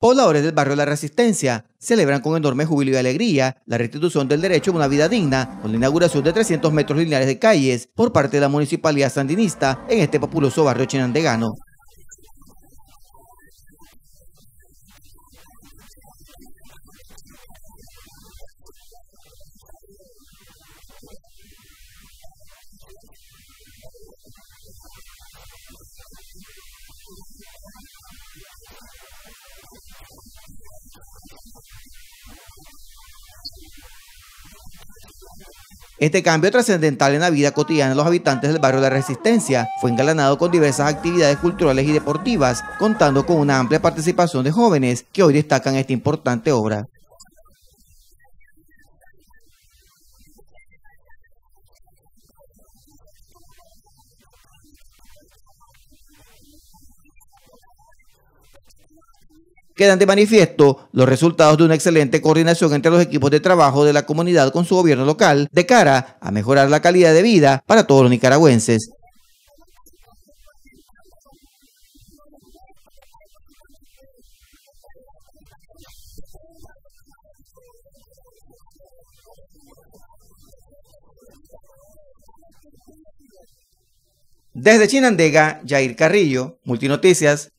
Pobladores del barrio La Resistencia celebran con enorme júbilo y alegría la restitución del derecho a una vida digna con la inauguración de 300 metros lineales de calles por parte de la municipalidad sandinista en este populoso barrio chinandegano. Este cambio trascendental en la vida cotidiana de los habitantes del barrio la Resistencia fue engalanado con diversas actividades culturales y deportivas, contando con una amplia participación de jóvenes que hoy destacan esta importante obra. Quedan de manifiesto los resultados de una excelente coordinación entre los equipos de trabajo de la comunidad con su gobierno local de cara a mejorar la calidad de vida para todos los nicaragüenses. Desde Chinandega, Jair Carrillo, Multinoticias,